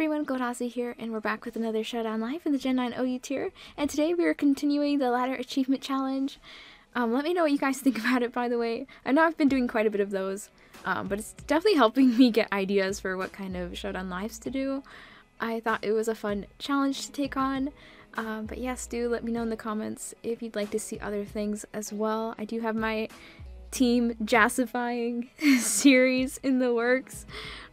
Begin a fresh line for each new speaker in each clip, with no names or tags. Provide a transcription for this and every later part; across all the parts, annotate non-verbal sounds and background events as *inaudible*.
everyone, Goldazu here, and we're back with another Showdown Live in the Gen 9 OU tier. And today we are continuing the Ladder Achievement Challenge. Um, let me know what you guys think *laughs* about it, by the way. I know I've been doing quite a bit of those, um, but it's definitely helping *laughs* me get ideas for what kind of Showdown Lives to do. I thought it was a fun challenge to take on. Um, but yes, do let me know in the comments if you'd like to see other things as well. I do have my team jazzifying *laughs* series in the works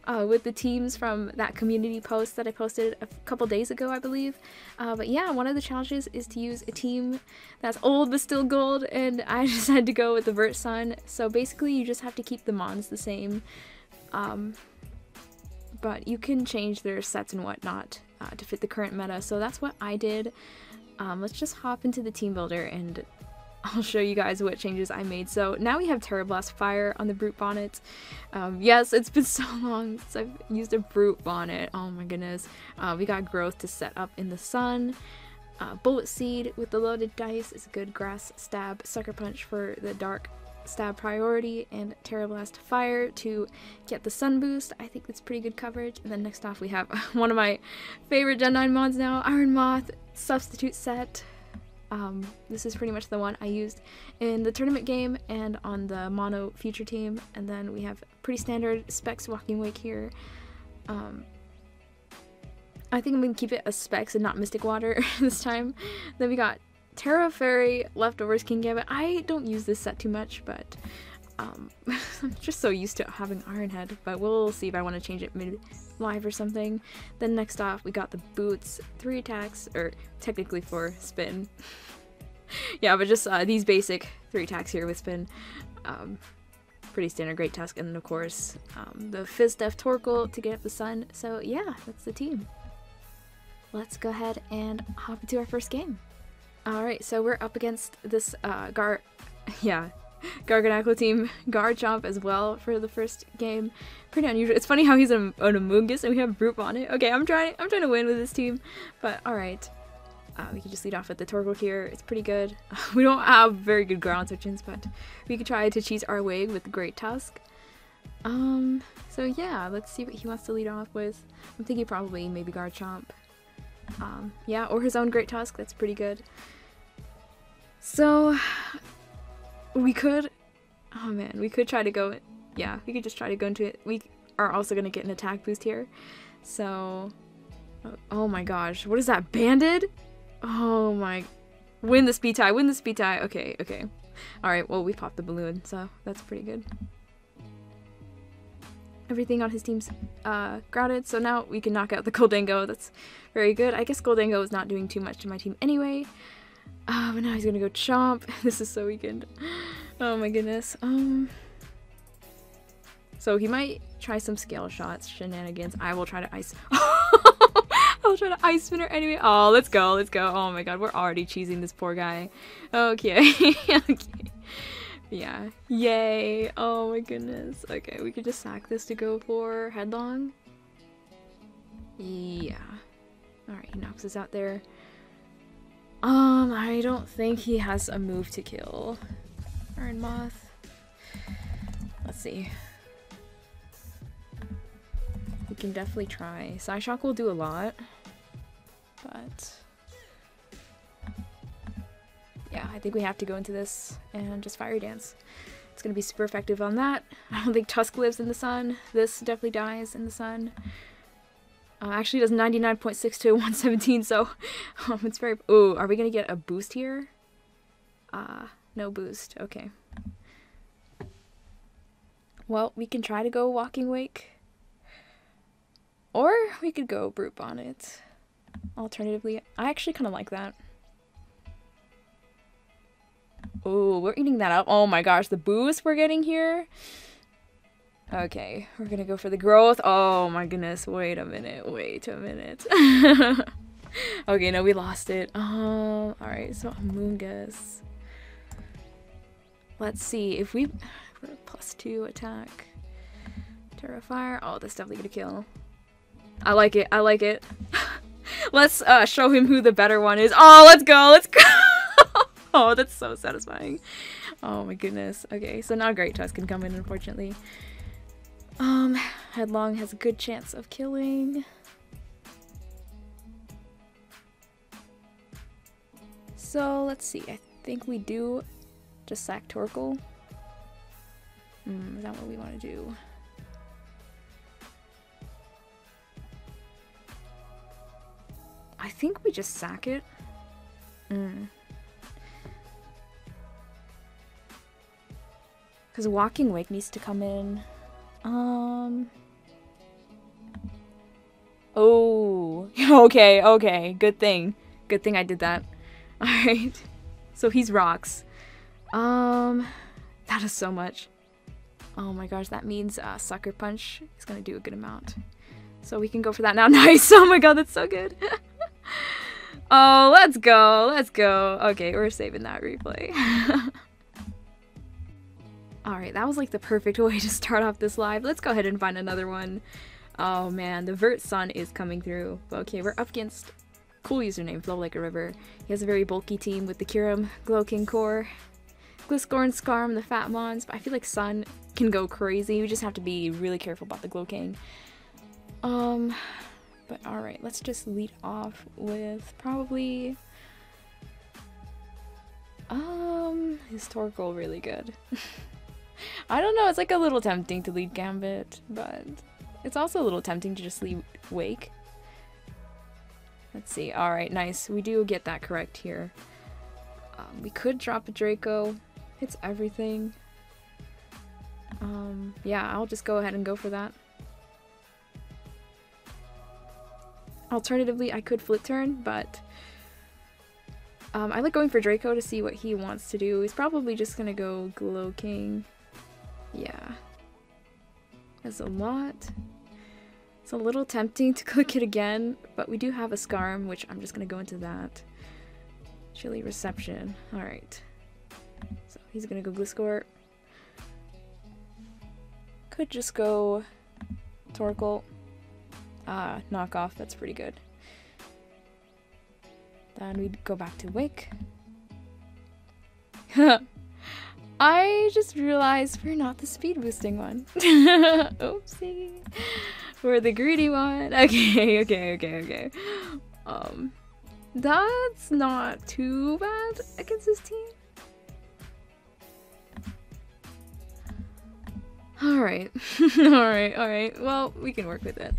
uh, with the teams from that community post that I posted a couple days ago, I believe. Uh, but yeah, one of the challenges is to use a team that's old but still gold, and *laughs* I just had to go with the Vert Sun. So basically, you just have to keep the Mons the same. Um, but you can change their sets and whatnot uh, to fit the current meta. So that's what I did. Um, let's just hop into the team builder and I'll show you guys what changes I made. So now we have Blast Fire on the Brute Bonnet. Um, yes, it's been *laughs* so long since I've used a Brute Bonnet. Oh my goodness. Uh, we got Growth to set up in the sun. Uh, Bullet Seed with the loaded dice is a good grass stab. Sucker Punch for the dark stab priority and Blast Fire to get the sun boost. I think that's pretty good coverage. And then next off we have *laughs* one of my favorite Gen 9 mods now, Iron Moth substitute set. Um, this is pretty much the one I used in the tournament game and on the mono future team. And then we have pretty standard specs walking wake here. Um, I think I'm to keep it as specs and not mystic water *laughs* this time. Then we got Tera Fairy leftovers Kingambit. I don't use this set too much, but um, *laughs* I'm just so used to having Iron Head. But we'll see if I want to change it mid live or something. Then next off, we got the boots, three attacks, or technically four spin. *laughs* yeah, but just uh, these basic three attacks here with spin. Um, pretty standard Great Tusk, and then of course um, the Fizz Def Torkoal to get up the sun. So yeah, that's the team. Let's go ahead and hop into our first game. Alright, so we're up against this uh, Gar... *laughs* yeah, Garganacl team Garchomp as well for the first game. Pretty unusual. It's funny how he's an, an Amoonguss and we have Brute on it. Okay, I'm trying I'm trying to win with this team, but alright. Uh, we can just lead off with the Torkoal here. It's pretty good. *laughs* we don't have very good ground switches, but we could try to cheese our way with Great Tusk. Um, so yeah, let's see what he wants to lead off with. I'm thinking probably maybe Garchomp. Um, yeah, or his own Great Tusk. That's pretty good. So, we could, oh man, we could try to go, yeah, we could just try to go into it. We are also going to get an attack boost here. So, oh, oh my gosh, what is that, banded? Oh my, win the speed tie, win the speed tie. Okay, okay. Alright, well we popped the balloon, so that's pretty good. Everything on his team's uh, grounded, so now we can knock out the Gholdengo. That's very good. I guess Gholdengo is not doing too much to my team anyway. Oh, but now he's gonna go chomp. *laughs* this is so weakened. Oh my goodness. Um. So he might try some scale shots, shenanigans. I will try to ice. *laughs* I'll try to ice spinner anyway. Oh, let's go, let's go. Oh my god, we're already cheesing this poor guy. Okay. *laughs* okay. Yeah. Yay. Oh my goodness. Okay, we could just sack this to go for headlong. Yeah. Alright, he knocks us out there. Um, I don't think he has a move to kill. Iron Moth. Let's see. We can definitely try. Psyshock will do a lot. But... Yeah, I think we have to go into this and just Fire Dance. It's to be super effective on that. *laughs* I don't think Tusk lives in the sun. This definitely dies in the sun. Uh, actually does 99.6 to 117, so *laughs* um, it's very... Oh, are we going to get a boost here? Uh, no boost. Okay. Well, we can try to go Walking Wake. Or we could go Brute Bonnet. Alternatively, I actually kind of like that. Oh, we're eating that up. Oh my gosh, the boost we're getting here. Okay, we're gonna go for the growth. Oh my goodness, wait a minute, wait a minute. *laughs* okay, no, we lost it. Um, alright, so Amoonguss. Let's see, if we... Plus two attack. Tera Fire. Oh, that's definitely gonna kill. I like it, I like it. *laughs* let's uh, show him who the better one is. Oh, let's go, let's go! *laughs* oh, that's so satisfying. Oh my goodness. Okay, so now Great Tusk can come in, unfortunately. Um, Headlong has a good chance of killing. So let's see, I think we do just sack Torkoal. Hmm, is that what we want to do? I think we just sack it. Hmm. Because Walking Wake needs to come in. Um. Oh. *laughs* okay, okay. Good thing. Good thing I did that. *laughs* Alright. So he's rocks. Um. That is so much. Oh my gosh, that means uh, Sucker Punch is gonna do a good amount. So we can go for that now. *laughs* Nice! Oh my god, that's so good. oh, let's go. Let's go. Okay, we're saving that replay. Alright, that was like the perfect *laughs* way to start off this live. Let's go ahead and find another one. Oh man, the Vert Sun is coming through. Okay, we're up against cool username, Flow Like a River. He has a very bulky team with the Kyurem, Glowking Core, Gliscor and Scarm, the Fat Mons, but I feel like Sun can go crazy. We just have to be really careful about the Glowking. Um, but alright, let's just lead off with probably... Um, historical really good. *laughs* *laughs* I don't know, it's like a little tempting to lead Gambit, but it's also a little tempting to just lead Wake. Let's see. Alright, nice. We do get that correct here. Um, we could drop a Draco. Hits everything. Um, yeah, I'll just go ahead and go for that. Alternatively, I could flip turn, but um, I like going for Draco to see what he wants to do. He's probably just gonna go Glow King. Yeah. That's a lot. It's a little tempting to *laughs* click it again, but we do have a Scarm, which I'm just gonna go into that. Chilly Reception. Alright. So he's gonna go Gliscor. Could just go Torkoal. Ah, knockoff, that's pretty good. Then we'd go back to Wake. *laughs* I just realized we're not the speed boosting one. *laughs* Oopsie. We're the greedy one. *laughs* Okay, okay, okay, okay. Um, that's not too bad against this team. Alright. *laughs* alright, alright. Well, we can work with it.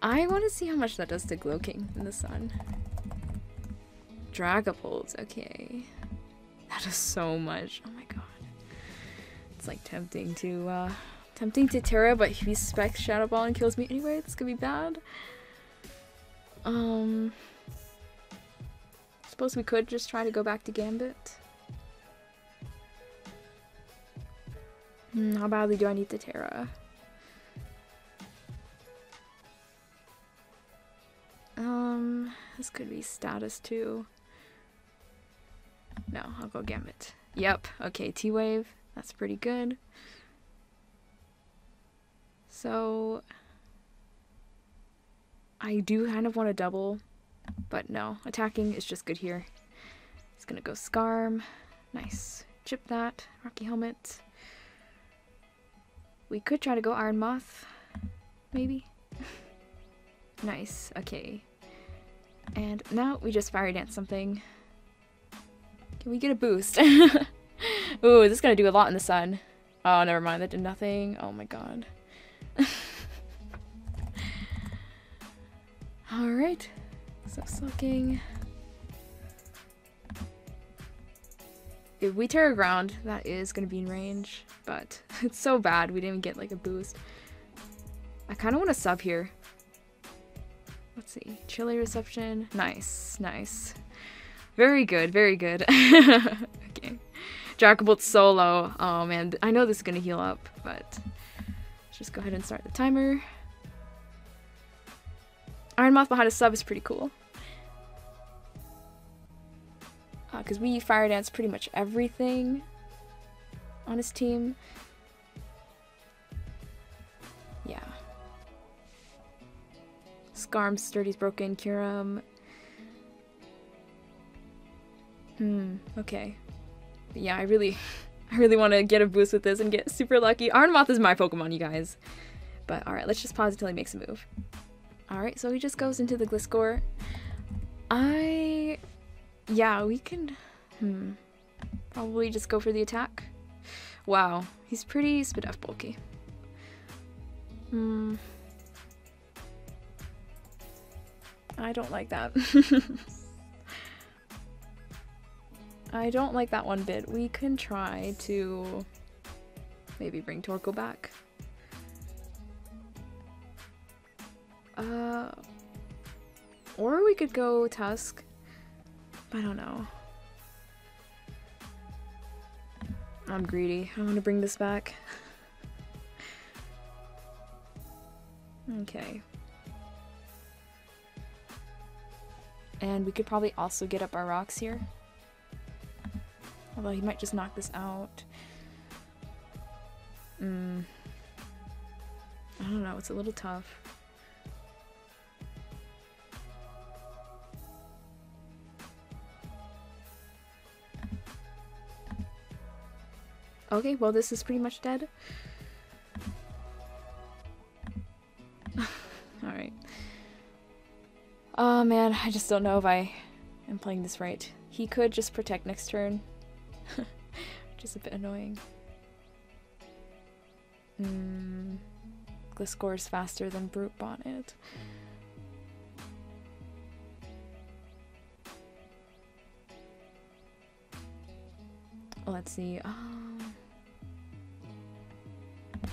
I want to see how much that does to Glowking in the sun. Dragapult, okay. That is so much. Oh my god. It's like tempting to, uh, tempting to Tera, but he specs Shadow Ball and kills me anyway, it's gonna be bad. Um, suppose we could just try to go back to Gambit. Hmm, how badly do I need the Tera? Um, this could be status too. No, I'll go Gambit. Yep, okay, T-Wave. That's pretty good. So, I do kind of want to double, but no, attacking is just good here. It's gonna go Scarm. Nice. Chip that. Rocky Helmet. We could try to go Iron Moth, maybe. *laughs* nice, okay. And now we just Fire Dance something. Can we get a boost? *laughs* *laughs* Ooh, this is gonna do a lot in the sun. Oh, never mind, that did nothing. Oh my god. *laughs* Alright. So soaking. If we Tera Ground, that is gonna be in range, but it's so bad we didn't get like a boost. I kinda wanna sub here. Let's see. Chilly reception. Nice, nice. Very good, very good. *laughs* okay. Dragapult solo. Oh man, I know this is gonna heal up, but let's just go ahead and start the timer. Iron Moth behind a sub is pretty cool. Because uh, we fire dance pretty much everything on his team. Yeah. Scarm's Sturdy's broken, Kyurem Hmm, okay. But yeah, I really, *laughs* I really want to get a boost with this and get super lucky. Iron Moth is my Pokemon, you guys. But alright, let's just pause until he makes a move. Alright, so he just goes into the Gliscor. I Yeah, we can... Hmm. Probably just go for the attack. Wow, he's pretty Spadef bulky. Hmm. I don't like that. *laughs* I don't like that one bit. We can try to maybe bring Torkoal back. Uh, or we could go Tusk. I don't know. I'm greedy. I want to bring this back. *laughs* okay. And we could probably also get up our rocks here. Although he might just knock this out. Hmm. I don't know, it's a little tough. Okay, well this is pretty much dead. *laughs* Alright. Oh man, I just don't know if I am playing this right. He could just protect next turn. *laughs* Which is a bit annoying. Mm. Gliscor is faster than Brute Bonnet. Let's see. Um,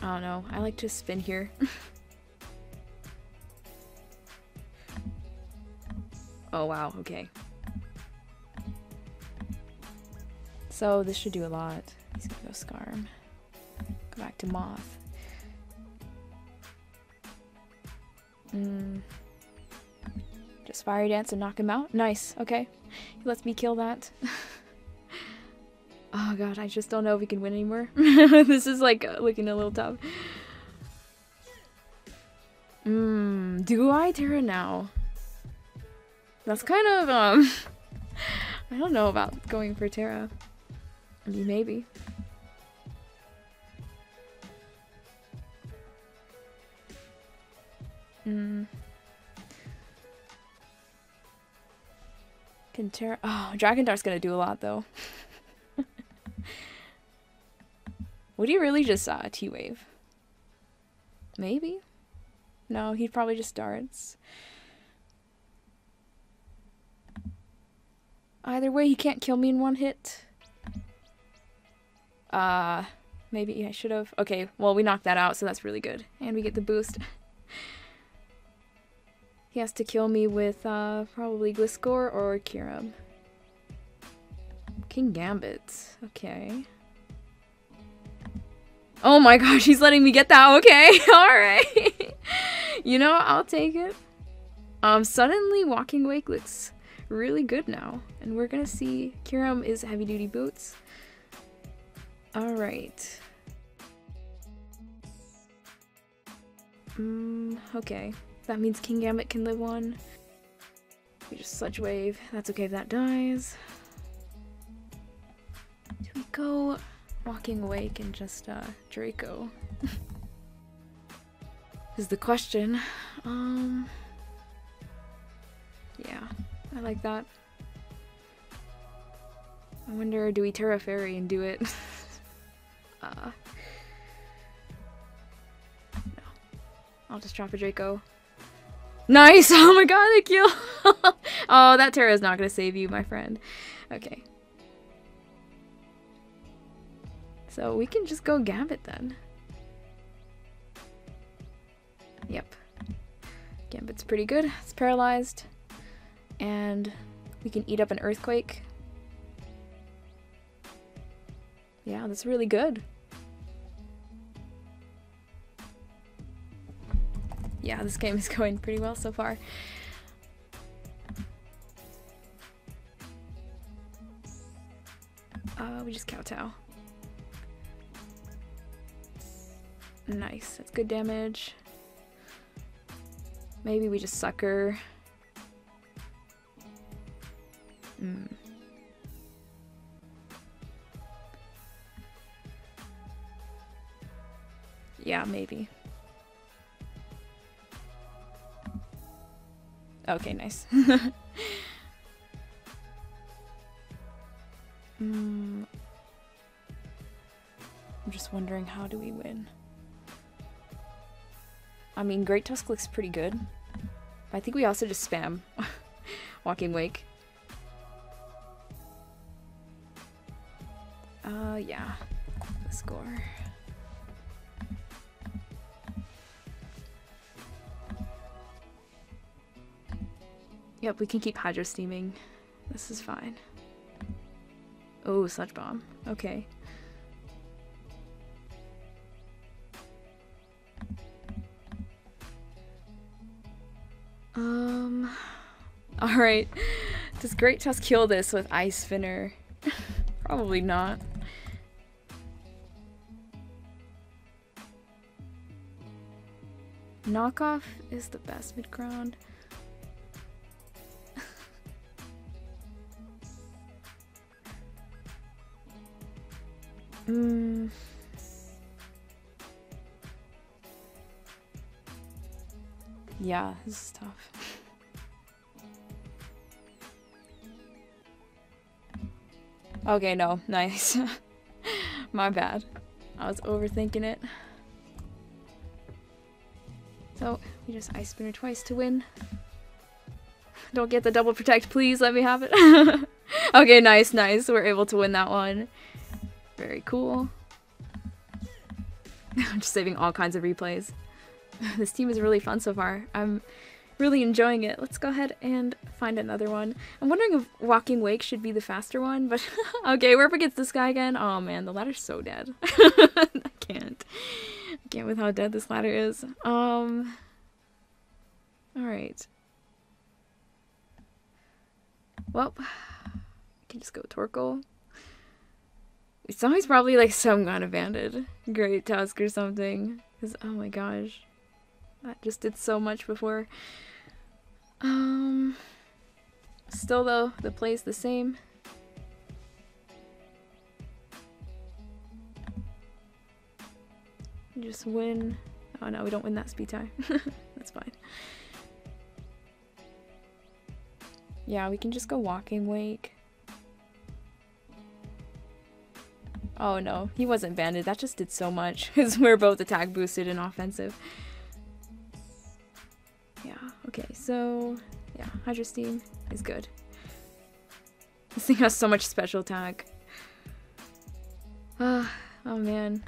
I don't know. I like to spin here. *laughs* oh wow, okay. So this should do a lot. He's gonna go Scarm. Go back to Moth. Mm. Just Fire Dance and knock him out? Nice, okay. He lets me kill that. *laughs* oh god, I just don't know if we can win anymore. *laughs* this is like uh, looking a little tough. Mmm, do I Tera now? That's kind of, um, *laughs* I don't know about going for Tera. Maybe. Hmm. Can tear. Oh, Dragon Dart's gonna do a lot though. *laughs* Would he really just uh, T Wave? Maybe. No, he'd probably just darts. Either way, he can't kill me in one hit. Uh, maybe I should have. Okay, well, we knocked that out, so that's really good. And we get the boost. he has to kill me with uh, probably Gliscor or Kyurem. Kingambit. Okay. Oh my gosh, he's letting me get that. Okay, *laughs* alright. you know, I'll take it. Um, suddenly Walking Wake looks really good now. And we're gonna see Kyurem is heavy duty boots. Alright. Mm, okay. That means Kingambit can live on. We just Sludge Wave. That's okay if that dies. Do we go Walking Wake and just, uh, Draco? *laughs* is the question. Um... Yeah, I like that. I wonder, do we Tera Fairy and do it? *laughs* Uh, no. I'll just drop a Draco. Nice! *laughs* Oh my god, the kill! *laughs* oh, that Tera is not to save you, my friend. Okay. So we can just go Gambit then. Yep. Gambit's pretty good. It's paralyzed. And we can eat up an Earthquake. Yeah, that's really good. Yeah, this game is *laughs* going pretty well so far. Uh, we just kowtow. Nice, that's good damage. Maybe we just sucker. Hmm. Yeah, maybe. Okay, nice. Hmm. *laughs* I'm just wondering how do we win? I mean, Great Tusk looks pretty good. I think we also just spam *laughs* Walking Wake. Uh, yeah. The score. Yep, we can keep hydro steaming. This is fine. Oh, sludge bomb. Okay. Um. *laughs* Alright. Does Great Tusk kill this with Ice Spinner? *laughs* Probably not. Knockoff is the best mid ground. Hmm. Yeah, this is tough. okay, no, *laughs* nice. My bad. I was overthinking it. So, we just Ice Spinner twice to win. *laughs* Don't get the double protect, please. Let me have it. *laughs* okay, nice, nice. We're able to win that one. Very cool. I'm *laughs* just saving all kinds of replays. *laughs* this team is really fun so far. I'm really enjoying it. Let's go ahead and find another one. I'm wondering if Walking Wake should be the faster one, but *laughs* okay, we're up against this guy again. Oh man, the ladder's so dead. I can't. I can't with how dead this ladder is. Um. Alright. Well, *sighs* I can just go Torkoal. Somebody's probably like some kind of banded. Great Tusk or something. Because, oh my gosh. That just did so much before. Um, still though, the play's the same. Just win. Oh no, we don't win that speed tie. *laughs* That's fine. Yeah, we can just go walking wake. Oh no, he wasn't banded. That just did so much *laughs* because we're both attack boosted and offensive. Yeah, okay, so yeah, Hydro Steam is good. This thing has so much special attack. Uh, oh man.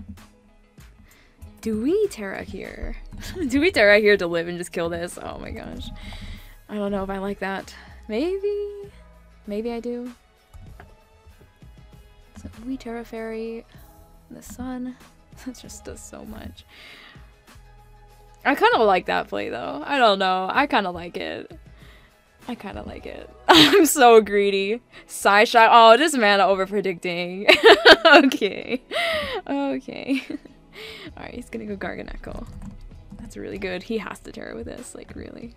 Do we Tera here? *laughs* Do we Tera here to live and just kill this? Oh my gosh. I don't know if I like that. Maybe? Maybe I do. We Tera Fairy. The sun. *laughs* That just does so much. I kind of like that play though. I don't know. I kind of like it. I kind of like it. *laughs* I'm so greedy. Psyshock. Oh, this mana over predicting. *laughs* okay. Okay. Alright, he's gonna go Garganacl. That's really good. He has to Tera with this, like, really.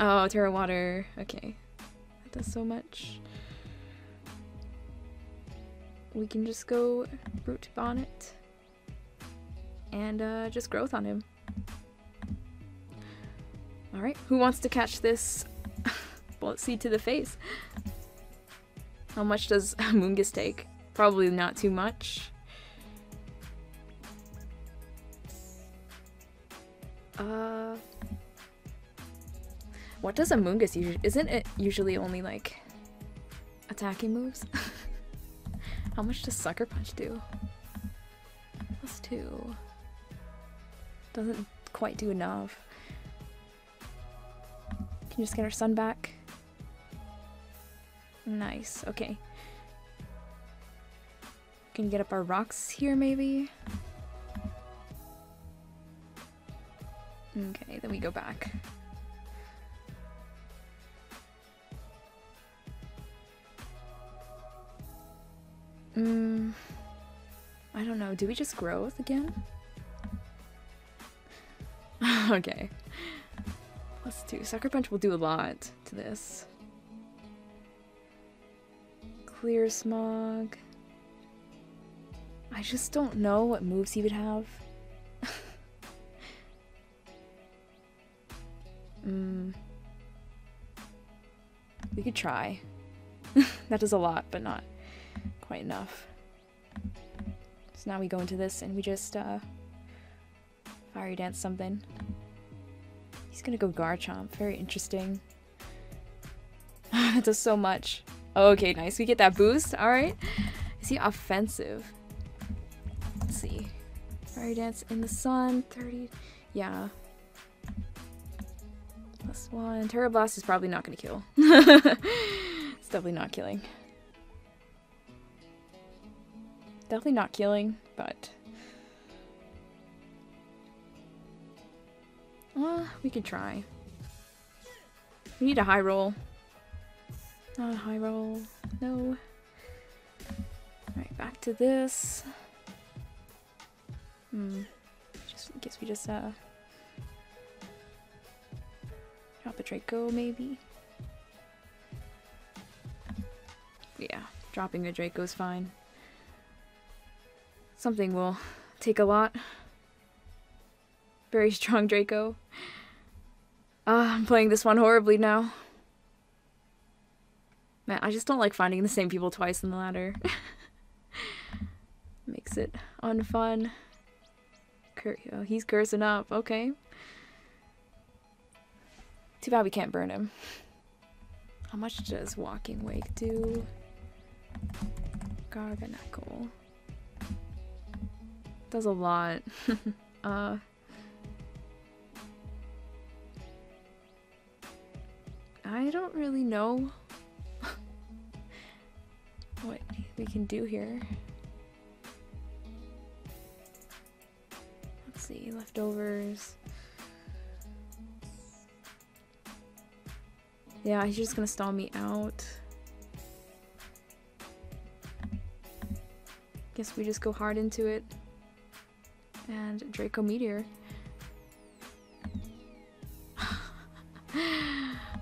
oh, Tera Water. Okay. That does so much. We can just go Brute Bonnet and uh, just growth on him. Alright, who wants to catch this *laughs* bullet seed to the face? How much does *laughs* Mungus take? Probably not too much. Uh, what does Amoonguss usually- isn't it usually only like attacking moves? *laughs* How much does Sucker Punch do? Plus two. Doesn't quite do enough. Can you just get our sun back? Nice, okay. Can you get up our rocks here, maybe? Okay, then we go back. Hmm. I don't know. Do we just growth again? *laughs* okay. Plus two. Sucker Punch will do a lot to this. Clear Smog. I just don't know what moves he would have. Hmm. *laughs* We could try. *laughs* that does a lot, but not quite enough. So now we go into this and we just uh, fiery dance something. He's gonna go Garchomp. Very interesting. *sighs* that does so much. Okay, nice. We get that boost. Alright. Is he offensive? Let's see. Fiery Dance in the sun. 30. Yeah. Plus one. Tera Blast is probably not to kill. *laughs* it's definitely not killing. Definitely not killing, but... Uh, we could try. We need a high roll. Not a high roll. No. Alright, back to this. Hmm. Just I guess we just uh drop a Draco maybe. Yeah, dropping a Draco is fine. Something will take a lot. Very *laughs* strong Draco. Ah, uh, I'm playing this one horribly now. Man, I just don't like finding the same people twice in the ladder. *laughs* Makes it unfun. Cur oh, he's cursing up. Okay. Too bad we can't burn him. How much does Walking Wake do? Garganacl. Does a lot. *laughs* uh... I don't really know *laughs* what we can do here. Let's see, leftovers. Yeah, he's just gonna stall me out. Guess we just go hard into it. And Draco Meteor.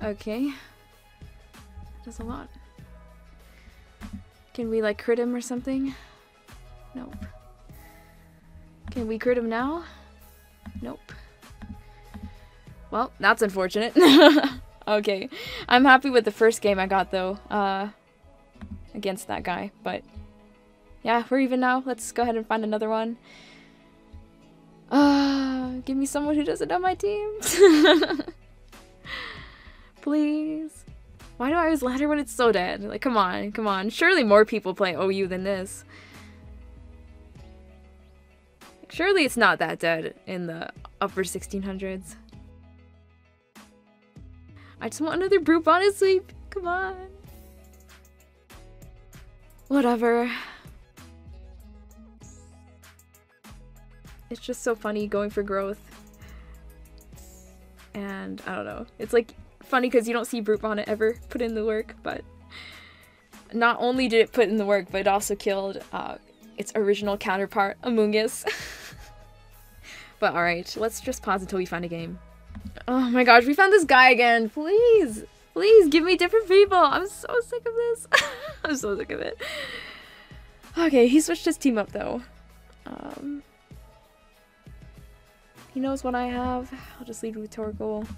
okay. That's a lot. Can we like crit him or something? Nope. Can we crit him now? Nope. Well, that's unfortunate. *laughs* okay. I'm happy with the first game I got though. Uh, against that guy. But yeah, we're even now. Let's go ahead and find another one. Give me someone who doesn't know my team. *laughs* Please. Why do I always ladder when it's so dead? Like, come on, come on. Surely more people play OU than this. Surely it's not that dead in the upper 1600s. I just want another brute bonnet sweep. Come on. Whatever. It's just so funny going for growth. And I don't know. It's like funny because you don't see Brute Bonnet ever put in the work, but not only did it put in the work, but it also killed uh, its original counterpart, Amoonguss. *laughs* but alright, let's just pause until we find a game. Oh my gosh, we found this guy again. Please, please give me different people. I'm so sick of this. *laughs* I'm so sick of it. Okay, he switched his team up though. Um, he knows what I have. I'll just lead with Torkoal. *sighs*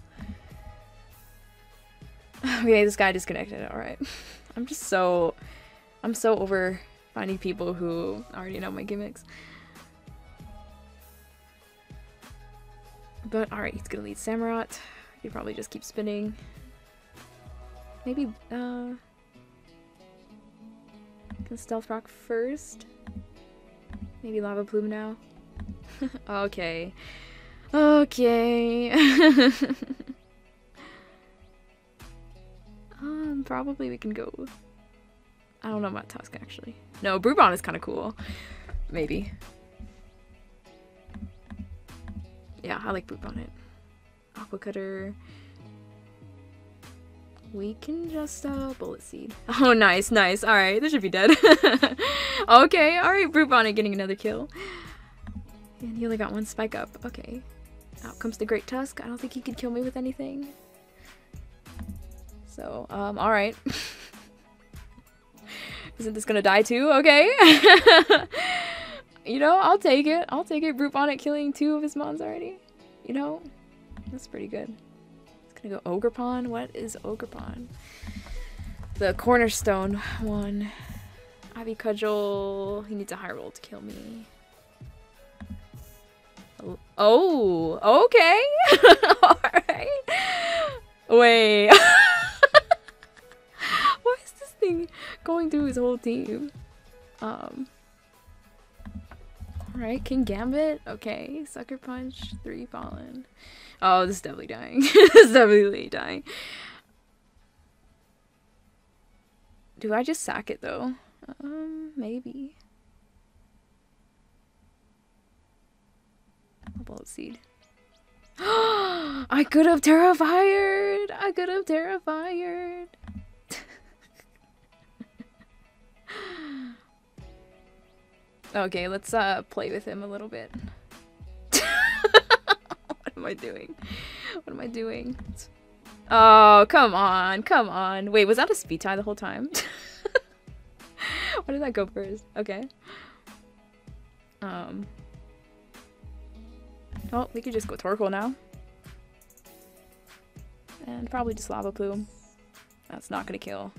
Okay, this guy disconnected. Alright. *laughs* I'm just so... I'm so over finding people who already know my gimmicks. But alright, he's gonna lead Samurott. He probably just keep spinning. Maybe, uh... Can Stealth Rock first? Maybe Lava Plume now? *laughs* okay. Okay. *laughs* Um, probably we can go. I don't know about Tusk actually. No, Brubon is kind of cool. Maybe. Yeah, I like Brubon it. Aqua Cutter. We can just, uh, Bullet Seed. *laughs* Oh, nice, nice. Alright, this should be dead. *laughs* okay, alright, Brute Bonnet getting another kill. And he only got one spike up. Okay. Out comes the Great Tusk. I don't think he could kill me with anything. So, um, alright. *laughs* Isn't this gonna die too? Okay. *laughs* you know, I'll take it. I'll take it. Brute Bonnet killing two of his mons already. You know, that's pretty good. It's gonna go Ogerpon. What is Ogerpon? the cornerstone one. Ivy Cudgel. He needs a high roll to kill me. Oh, okay. *laughs* Alright. Wait. *laughs* Why is this thing going through his whole team? Um. Alright, Kingambit. Okay, Sucker Punch. Three Fallen. Oh, this is definitely dying. *laughs* this is definitely dying. Do I just sack it though? Um, maybe. A bullet seed. *gasps* I could have terrified. I could have terrified. *laughs* okay, let's uh play with him a little bit. *laughs* what am I doing? What am I doing? Oh, come on, come on. Wait, was that a speed tie the whole time? *laughs* Why did that go first? Okay. Um. Oh, we could just go Torkoal now. And probably just Lava Plume. That's not gonna kill.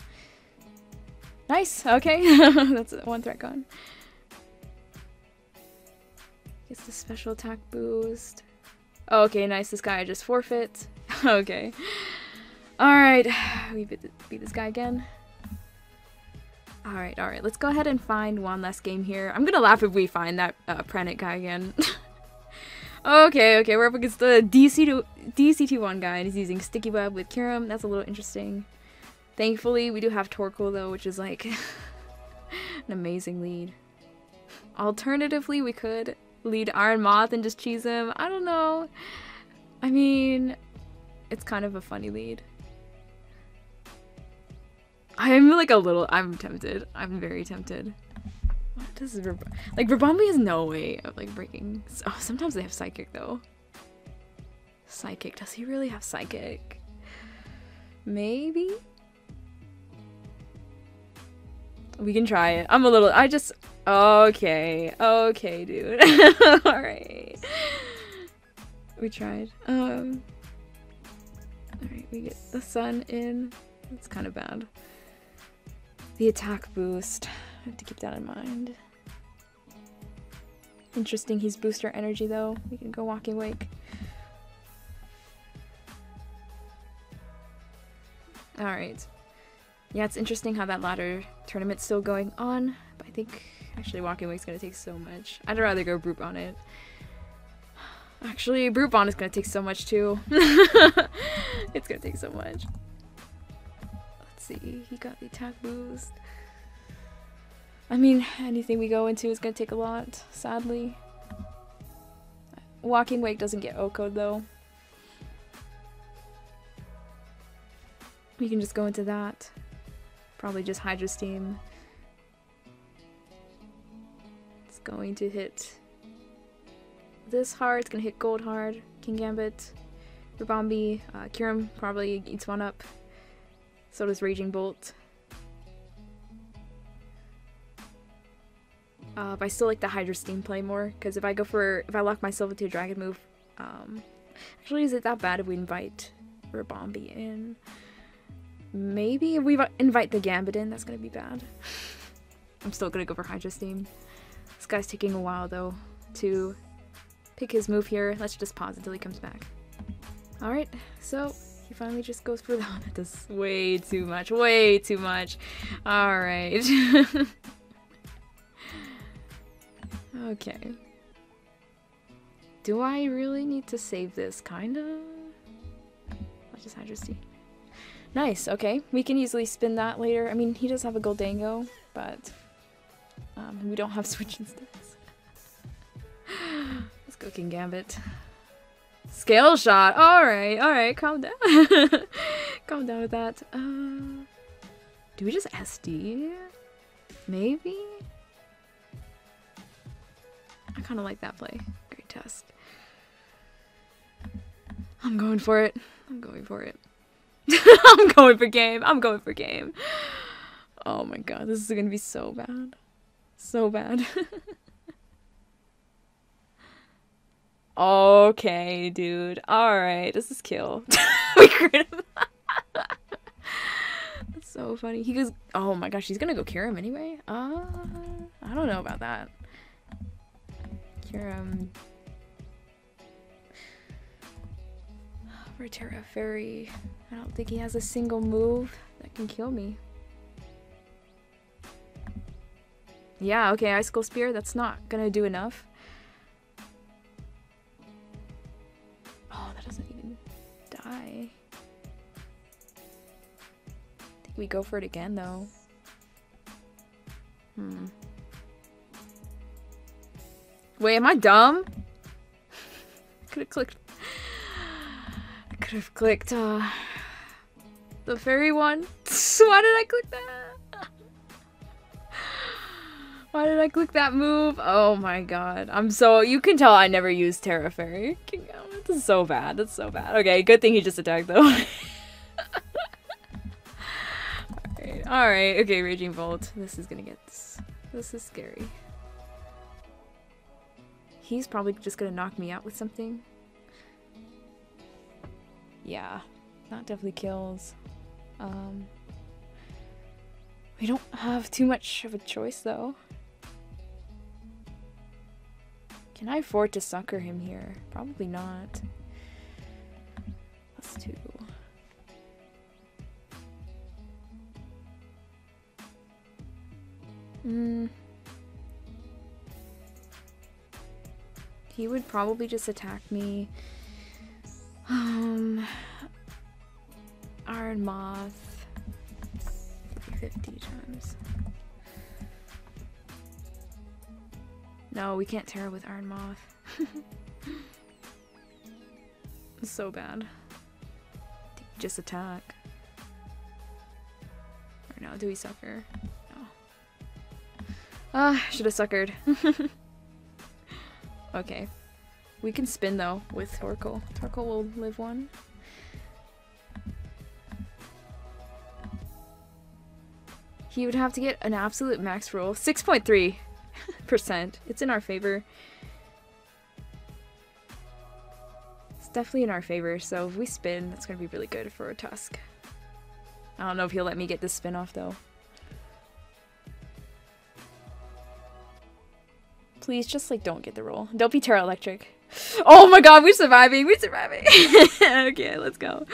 Nice, okay. *laughs* That's one threat gone. Gets the special attack boost. Oh, okay, nice. This guy just forfeit. *laughs* okay. Alright, *sighs* we beat, beat this guy again. Alright, alright, let's go ahead and find one last game here. I'm gonna laugh if we find that uh, Pranit guy again. *laughs* okay, okay, we're up against the DC DCT1 guy, and he's using Sticky Web with Kyurem. That's a little interesting. Thankfully, we do have Torkoal, though, which is like *laughs* an amazing lead. Alternatively, we could lead Iron Moth and just cheese him. I don't know. I mean, it's kind of a funny lead. I'm like a little, I'm tempted. I'm very tempted. What does like Ribombee has no way of like breaking. Oh, sometimes they have psychic though. Psychic. Does he really have psychic? Maybe. We can try it. I'm a little. I just. Okay. Okay, dude. *laughs* All right. We tried. Um. All right. We get the sun in. It's kind of bad. The attack boost. Have to keep that in mind. Interesting, he's booster energy though. We can go Walking Wake. Alright. Yeah, it's interesting how that ladder tournament's still going on, but I think actually Walking Wake's gonna take so much. I'd rather go Brute it. *sighs* Actually, Brute Bonnet is gonna take so much too. *laughs* it's gonna take so much Let's see. He got the attack boost. I mean, anything we go into is going to take a lot, sadly. Walking Wake doesn't get O-code though. We can just go into that. Probably just Hydro Steam. It's going to hit this hard. It's going to hit gold hard. Kingambit. Ribombee. Uh, Kyurem probably eats one up. So does Raging Bolt. Uh, but I still like the Hydro Steam play more, because if I go for, if I lock myself into a Dragon move, um, actually is it that bad if we invite Ribombee in? Maybe if we invite the Gambit in, that's gonna be bad. *laughs* I'm still gonna go for Hydro Steam. This guy's taking a while though to pick his move here. Let's just pause until he comes back. Alright, so he finally just goes for that. It does way too much. Way too much. Alright. *laughs* okay. Do I really need to save this? Kinda? Just Hydro Nice, okay. We can easily spin that later. I mean, he does have a Gholdengo, but um, we don't have *laughs* switching instants. Let's go *gasps* Kingambit. Scale shot. All right, all right. Calm down. *laughs* calm down with that. Uh, do we just SD? Maybe. I kind of like that play. Great Tusk. I'm going for it. I'm going for it. *laughs* I'm going for game. I'm going for game. Oh my god, this is gonna be so bad. So bad. *laughs* Okay, dude. Alright, this is kill. *laughs* we. That's So funny. He goes, oh my gosh, he's gonna go cure him anyway? Uh, I don't know about that. Cure him. Rotera Fairy. I don't think he has a single move that can kill me. Yeah, okay, Icicle Spear, that's not gonna do enough. Oh, that doesn't even die. I think we go for it again, though. Hmm. Wait, am I dumb? Could have clicked. I could have clicked, uh, the fairy one. *laughs* Why did I click that? *laughs* Why did I click that move? Oh my god. I'm so- you can tell I never used Tera Fairy. This is so bad. That's so bad. Okay, good thing he just attacked though. *laughs* Alright, alright. Okay, Raging Volt. This is gonna get- this, this is scary. He's probably just gonna knock me out with something. Yeah, that definitely kills. Um, we don't have too much of a choice though. Can I afford to sucker him here? Probably not. That's two. Hmm. He would probably just attack me. Um, Iron Moth. 50 times. No, we can't Tera with Iron Moth. *laughs* so bad. Just attack. Or no, do we sucker? No. Ah, should have suckered. *laughs* okay. We can spin though with Torkoal. Torkoal will live one. He would have to get an absolute max roll. 6.3%. It's in our favor. It's definitely in our favor, so if we spin, that's going to be really good for a Tusk. I don't know if he'll let me get this spin off, though. Please, just, like, don't get the roll. Don't be Tera Electric. Oh my god, we're surviving! We're surviving! *laughs* okay, let's go.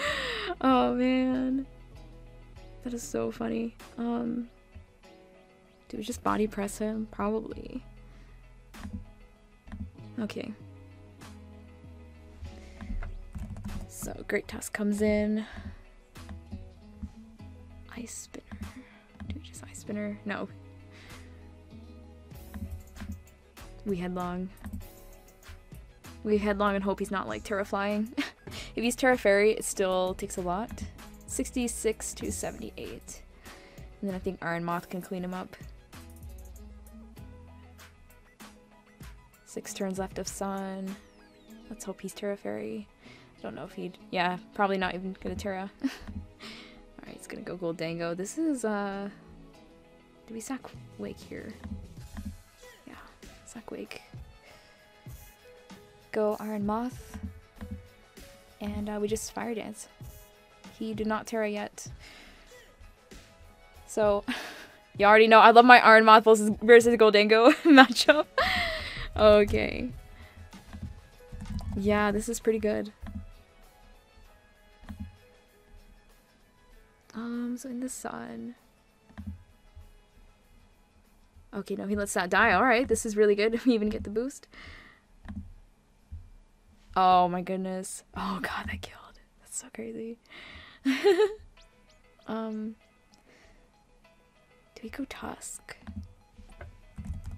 Oh, man. That is so funny. Um, do we just body press him? Probably. Okay. So, Great Tusk comes in. Ice Spinner. Do we just Ice Spinner? No. We headlong. We headlong and hope he's not like Tera Flying. *laughs* if he's Tera Fairy, it still takes a lot. 66 to 78. And then I think Iron Moth can clean him up. Six turns left of Sun. Let's hope he's Tera Fairy. I don't know if he'd... Yeah, probably not even gonna Tera. *laughs* Alright, he's gonna go Gholdengo. This is, uh... Do we sack Wake here? Wake. Go Iron Moth. And uh, we just Fire Dance. He did not Tera yet. So, *laughs* you already know I love my Iron Moth versus, versus Gholdengo *laughs* matchup. okay. Yeah, this is pretty good. Um, so in the sun. Okay, no, he lets that die. Alright, this is really good. *laughs* We even get the boost. Oh my goodness. Oh god, that killed. That's so crazy. *laughs* um, do we go Tusk?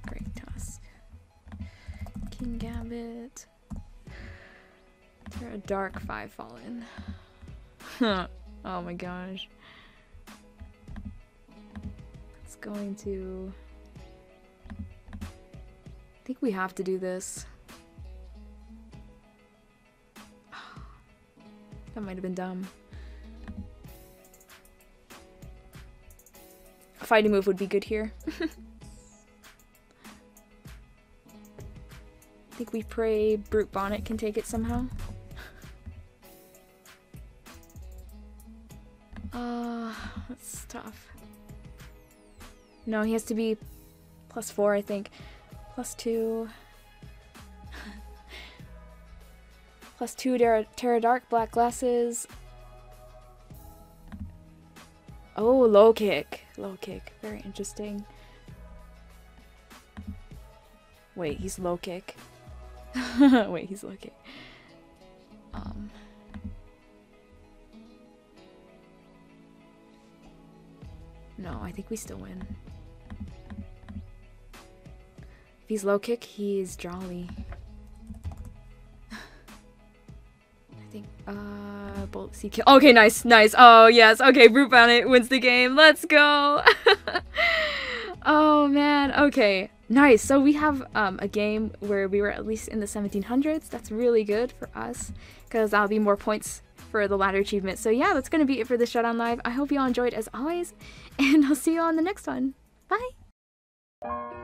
Great Tusk. Kingambit. Tera Dark five fallen. *laughs* oh my gosh. It's going to. I think we have to do this. *sighs* That might have been dumb. A fighting move would be good here. *laughs* I think we pray Brute Bonnet can take it somehow. Uh, *sighs* that's tough. No, he has to be plus four, I think. Plus two. plus two Tera, Tera Dark, black glasses. Oh, low kick. Low kick. Very interesting. Wait, he's low kick. *laughs* Wait, he's low kick. Um. No, I think we still win. He's low kick, he's jolly. I think, uh, bolt C kill. Okay, nice, nice. Oh, yes. Okay, Brute Bonnet wins the game. Let's go. *laughs* oh, man. Okay, nice. So we have um, a game where we were at least in the 1700s. That's really good for us because that'll be more points for the ladder achievement. So yeah, that's going to be it for the Showdown Live. I hope you all enjoyed as always, *laughs* and I'll see you on the next one. Bye!